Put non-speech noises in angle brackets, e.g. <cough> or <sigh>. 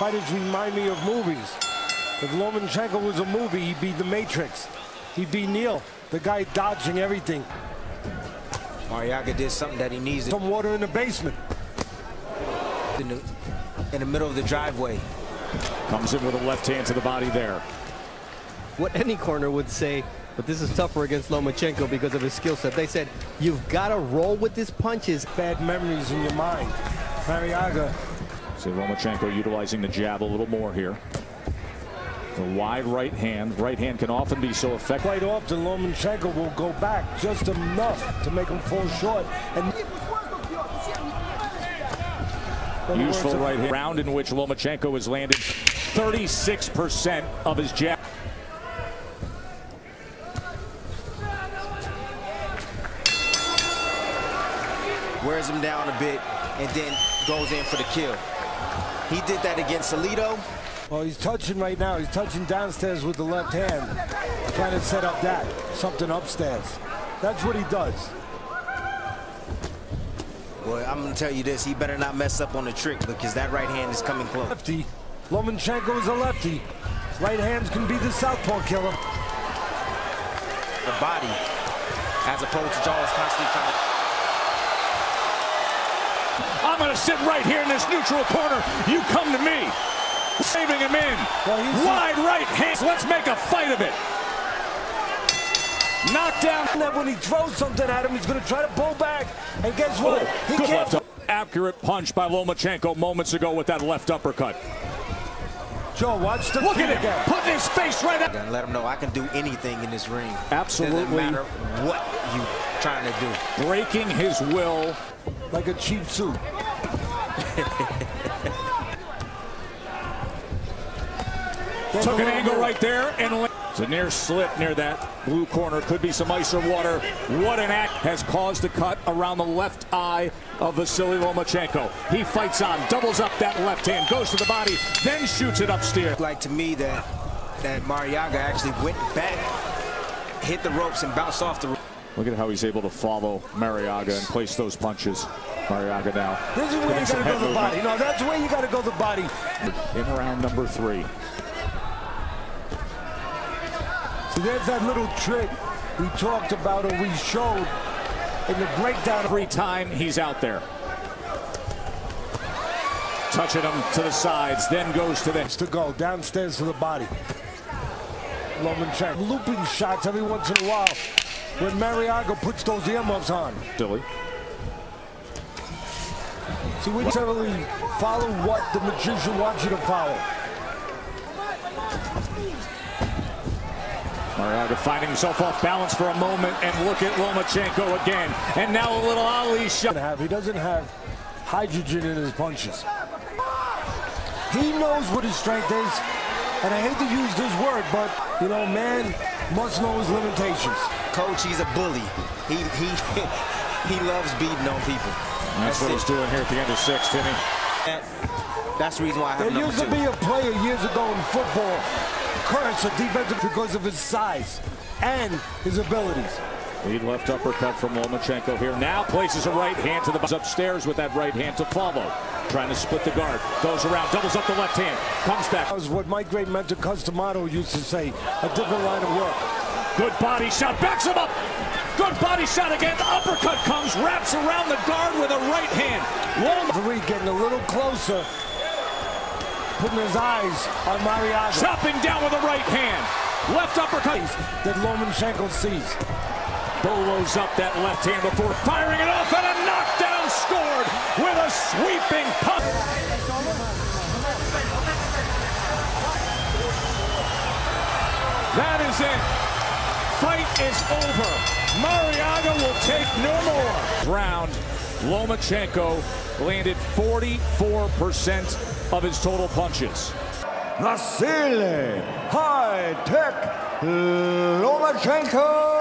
Fighters remind me of movies. If Lomachenko was a movie, he'd be The Matrix. He'd be Neo, the guy dodging everything. Marriaga did something that he needs Some water in the basement. in the, in the middle of the driveway. Comes in with a left hand to the body there. what any corner would say, but this is tougher against Lomachenko because of his skill set. They said, you've got to roll with his punches. Bad memories in your mind. Marriaga, See Lomachenko utilizing the jab a little more here. The wide right hand. Right hand can often be so effective. quite often Lomachenko will go back just enough to make him fall short. And Useful right hand. Round in which Lomachenko has landed 36% of his jab. wears him down a bit, and then goes in for the kill. He did that against Salido. Well, he's touching right now. He's touching downstairs with the left hand, trying to set up that, something upstairs. That's what he does. Well, I'm going to tell you this. He better not mess up on the trick because that right hand is coming close. Lefty. Lomachenko is a lefty. Right hands can be the southpaw killer. The body, as opposed to Jaws constantly trying to... I'm going to sit right here in this neutral corner. You come to me. Saving him in. Well, Wide right hand. Let's make a fight of it. Knockdown. And then when he throws something at him, he's going to try to pull back. And guess oh, what? he Good can't. left. Accurate punch by Lomachenko moments ago with that left uppercut. Joe, watch the Look at him again. putting his face right at. And let him know I can do anything in this ring. Absolutely. Doesn't matter what you trying to do. Breaking his will. Like a cheap suit. Took an angle right there and it's a near slip near that blue corner. Could be some ice or water. What an act has caused a cut around the left eye of Vasily Lomachenko. He fights on, doubles up that left hand, goes to the body, then shoots it upstairs. Like to me that that Marriaga actually went back, hit the ropes, and bounced off the rope. Look at how he's able to follow Marriaga and place those punches. Marriaga now. This is where you got to go head the body. movement No, that's where you got to go the body. In round number three. See, there's that little trick we talked about or we showed in the breakdown. Every time he's out there. Touching him to the sides, then goes to the to go downstairs to the body. Lomachenko looping shots every once in a while when Marriaga puts those earmuffs on. Silly. See, we necessarily follow what the magician wants you to follow. Marriaga finding himself off balance for a moment, and look at Lomachenko again. And now a little Ali shot. He doesn't have hydrogen in his punches. He knows what his strength is, and I hate to use this word, but you know, man must know his limitations. Coach, he's a bully. He he <laughs> he loves beating on people. That's what he's doing here at the end of six, Timmy. That- That's the reason why I have There used to two. be a player years ago in football, curse a defensive because of his size and his abilities. Lead left uppercut from Lomachenko here. Now places a right hand to the upstairs with that right hand to follow. Trying to split the guard. Goes around, doubles up the left hand. Comes back. That was what my great mentor Cus D'Amato used to say, a different line of work. Good body shot. Backs him up. Good body shot again. The uppercut comes, wraps around the guard with a right hand. Referee getting a little closer, putting his eyes on Marriaga. chopping down with a right hand. Left uppercut. that Lomachenko sees. Bolos up that left hand before firing it off and a knockdown scored with a sweeping punch. That is it. Fight is over. Marriaga will take no more. Round, Lomachenko landed 44% of his total punches. Vasily High Tech Lomachenko